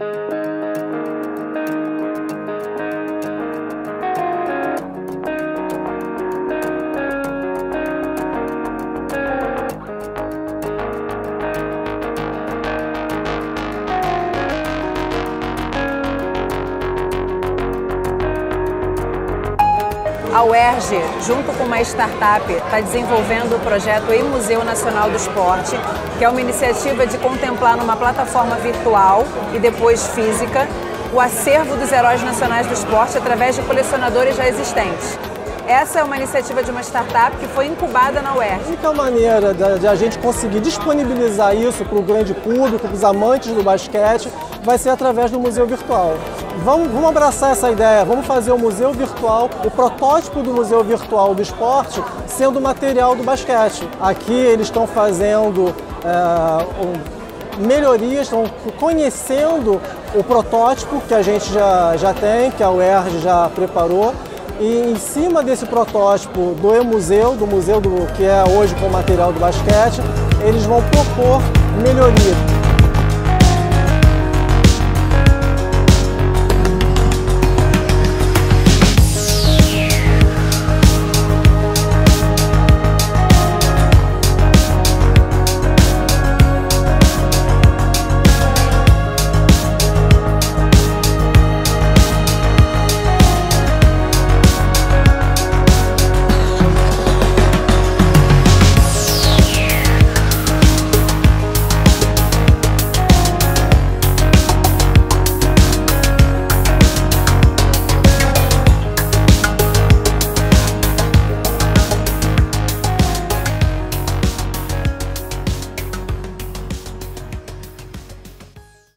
thank you A UERJ, junto com uma startup, está desenvolvendo o projeto E-Museu Nacional do Esporte, que é uma iniciativa de contemplar numa plataforma virtual e depois física o acervo dos heróis nacionais do esporte através de colecionadores já existentes. Essa é uma iniciativa de uma startup que foi incubada na UERJ. A única maneira de a gente conseguir disponibilizar isso para o grande público, para os amantes do basquete, vai ser através do museu virtual. Vamos, vamos abraçar essa ideia, vamos fazer o museu virtual, o protótipo do museu virtual do esporte sendo material do basquete. Aqui eles estão fazendo é, um, melhorias, estão conhecendo o protótipo que a gente já, já tem, que a UERJ já preparou, e em cima desse protótipo do e-museu, do museu do, que é hoje com material do basquete, eles vão propor melhorias.